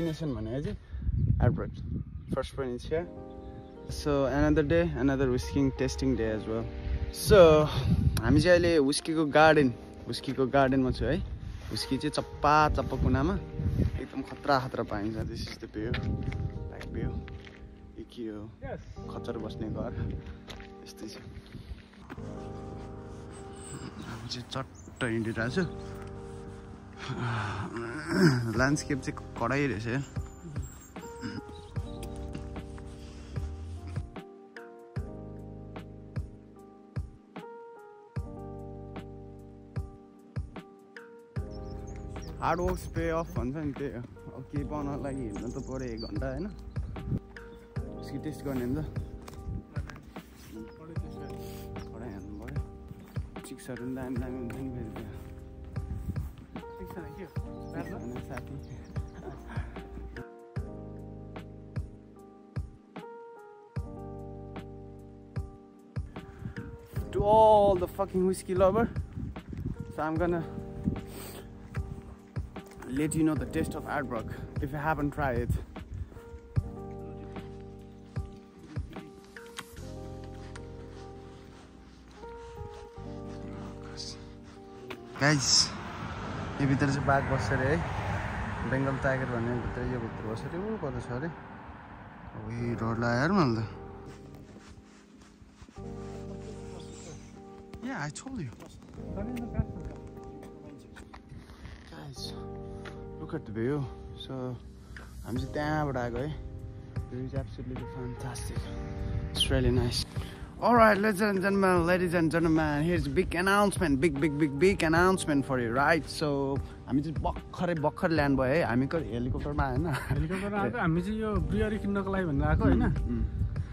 Destination भनेको चाहिँ airport first here so another day another whisking tasting day as well so हामी चाहिँ अहिले हुस्कीको गार्डन हुस्कीको गार्डनमा छु है। हुस्की चाहिँ चप्पा चप्पा कुनामा एकदम खतरा खतरा पाइन्छ। This is the view like view यो के हो खचर बस्ने घर। यस्तै छ। हामी चाहिँ चट्ट हिँडिरहेको छु ल्यान्डस्केप चाहिँ कडै रहेछ। हार्ड वर्क पे अफ भन्छ नि त्यही हो। अब केही पाउनको लागि हिँड्नु त पऱ्यो एक घन्टा होइन? उसकी टेस्ट गर्ने नि त। चिक्सहरू पनि दामी दामी हुन्छ नि फेरि त्यहाँ। thank you. That's happy. to all the fucking whiskey lover so I'm gonna let you know the taste of Ardbrock if you haven't tried it guys यो भित्र चाहिँ बाघ बस्छ अरे है। बेङ्गल टाइगर भन्ने भित्र यो भित्र बस्छ अरे। ऊ कता छ अरे यही डर लाग्यो यार मलाई त। look at the view. So, हामी चाहिँ त्यहाँबाट आएको है। View is absolutely fantastic. It's really nice. Alright, ladies and gentlemen, ladies and gentlemen, here's a big announcement, big, big, big, big announcement for you, right? So, हामी चाहिँ भर्खरै भर्खर land भयो है हामी हेलिकप्टरमा आएन हेलिकप्टर आएको हामी चाहिँ यो ब्रियरी किन्नको लागि भनेर आएको होइन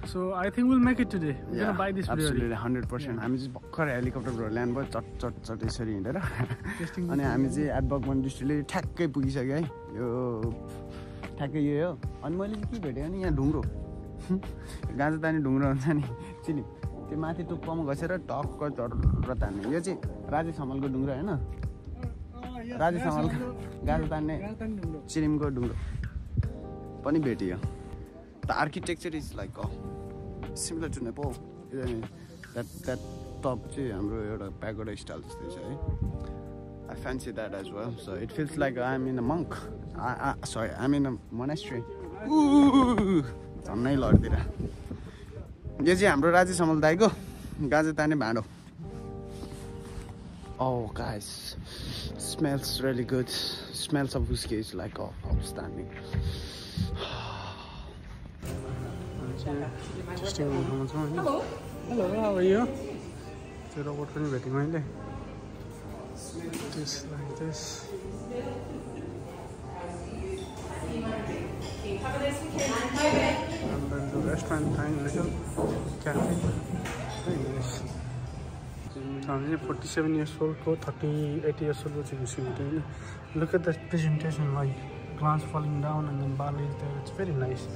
so I think will make it today by this hundred percent हामी चाहिँ भर्खर हेलिकप्टरबाट ल्यान्ड भयो चट चट चट यसरी हिँडेर अनि हामी चाहिँ एडबकमान डिस्ट्रिक्टले ठ्याक्कै पुगिसक्यो है यो ठ्याक्कै यो हो अनि मैले चाहिँ के भेटेँ भने यहाँ ढुङ्ग्रो गाँजा तानी ढुङ्ग्रो हुन्छ नि चिनी। त्यो माथि टुप्पामा घसेर टक्क चट्र तान्ने। यो चाहिँ राजेश हमालको ढुङ्ग्रो होइन? राजेश हमालको गाँजा तान्ने चिरिमको ढुङ्ग्रो पनि भेटियो। The architecture is like similar to Nepal that that top चाहिँ हाम्रो एउटा प्यागोडा स्टाइल जस्तै छ है। I fancy that as well so it feels like I am in a monk sorry I am in a monastery झन्नै लड्दिएर यो चाहिँ हाम्रो राजेश हमाल दाईको गाजा तान्ने भाँडो Oh, guys, smells really good. Smells of whiskey is like oh, outstanding. Hello hello अब यो त्यो रोबोट पनि भेटेँ मैले त्यस लाइक त्यस then the little cafe. Very nice. ओल्डको थर्टी एट इयर्स ओल्डको चाहिँ घुसिँदै होइन look at the presentation like glass falling down and then barley is there it's very nice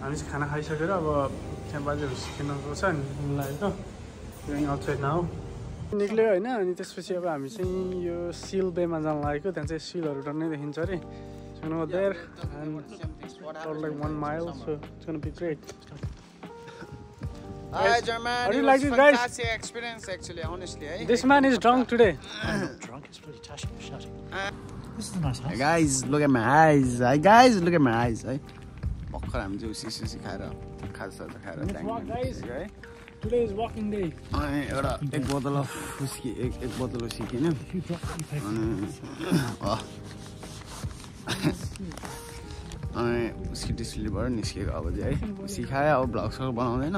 हामी चाहिँ खाना खाइसकेर अब त्यहाँ बाजेहरू सिकिनको छ नि घुम्नु लागेको यहीँ आउटसाइड नाउ निक्ल्यो होइन अनि त्यसपछि अब हामी चाहिँ यो सिल बेमा जान लागेको त्यहाँ चाहिँ सिलहरू डन्नै देखिन्छ अरे and for like one mile so it's gonna be great Hi, German. How do you It like was it, guys? Fantastic experience, actually. Honestly, eh? this man is drunk today drunk. It's bloody tash shut. This is a nice house. Hey guys, look at my eyes. Hi guys, look at my eyes. भर्खर हामी चाहिँ उसी सुसी खाएर खाजासाजा खाएर है। अनि एउटा एक बोतल अफ उस्की एक एक बोतल उस्की किन्यो अनि उस्की डिस्प्लेबाट निस्केको अब चाहिँ है। उसी खायो अब भ्लग सग बनाउँदैन।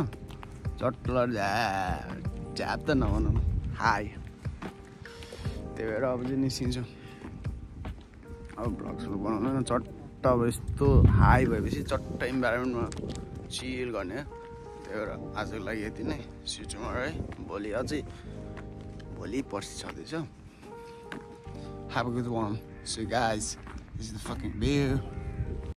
चट्टल झ्याप झ्याप त नभनौँ हाई त्यही भएर अब चाहिँ निस्किन्छु। अब भ्लग सग बनाउँदैन चट्ट अब यस्तो हाई भएपछि चट्ट इन्भाइरोमेन्टमा चिल गर्ने। त्यही भएर आजको लागि यति नै। सिचुमर है। भोलि अझै। भोलि पर्सि छँदैछ। Have a good one. So guys, this is the.